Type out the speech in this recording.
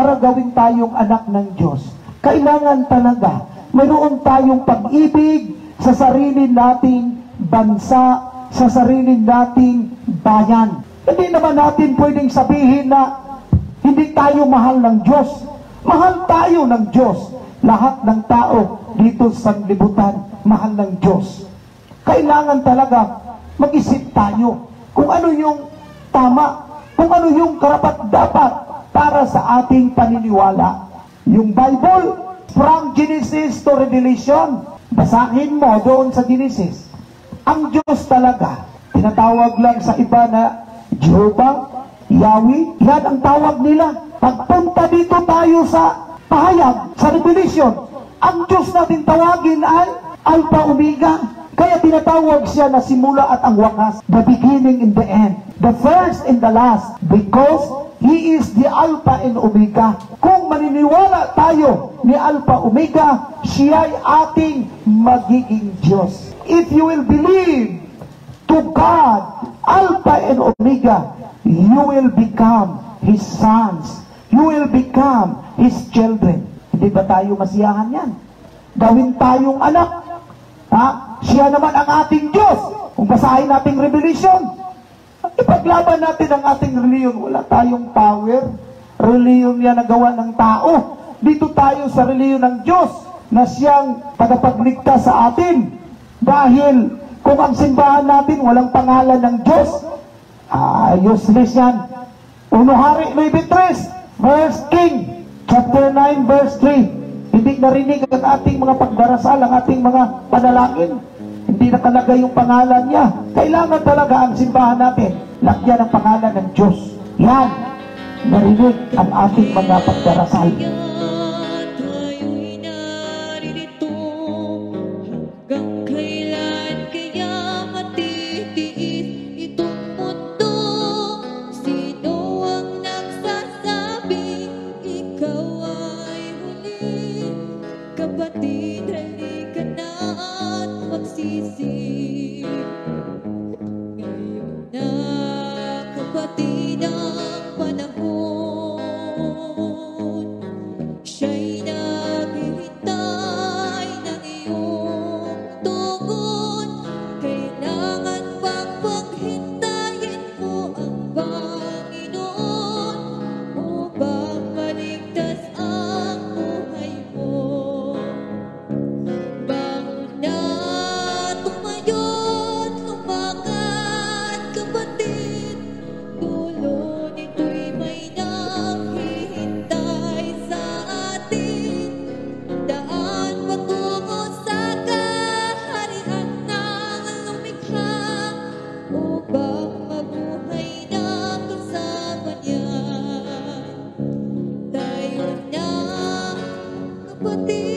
para gawin tayong anak ng Diyos, kailangan talaga mayroon tayong pag-ibig sa sarili nating bansa, sa sarili nating bayan. Hindi naman natin pwedeng sabihin na hindi tayo mahal ng Diyos. Mahal tayo ng Diyos. Lahat ng tao dito sa libutan, mahal ng Diyos. Kailangan talaga mag-isip tayo kung ano yung tama, kung ano yung karapat-dapat para sa ating paniniwala. Yung Bible, from Genesis to Revelation, basahin mo doon sa Genesis. Ang Diyos talaga, tinatawag lang sa iba na Jehovah, Yahweh, yan ang tawag nila. Pagpunta dito tayo sa pahayag, sa Revelation, ang Diyos natin tawagin ay Alpha Omega. Kaya tinatawag siya na simula at ang wakas, the beginning and the end, the first and the last, because He is the Alpha and Omega. Kung maniniwala tayo ni Alpha Omega, siya ay ating magiging Diyos. If you will believe to God, Alpha and Omega, you will become His sons. You will become His children. Hindi ba tayo masiyahan yan? Gawin tayong anak. Ha? Siya naman ang ating Diyos. Kung basahin nating Revelation, ipaglaban natin ang ating reliyon. Wala tayong power. Reliyon yan na gawa ng tao. Dito tayo sa reliyon ng Diyos na siyang tagapagligtas sa atin. Dahil kung ang simbahan natin walang pangalan ng Diyos, ah, useless yan. Uno Hari 9.3, verse King, chapter 9, verse 3. Hindi narinig ang ating mga pagdarasal, ang ating mga panalangin. Hindi nakalagay yung pangalan niya. Kailangan talaga ang simbahan natin, lagyan ang pangalan ng Diyos. Yan, narinig ang ating mga pagdarasal. Kaya tayo'y poder. putih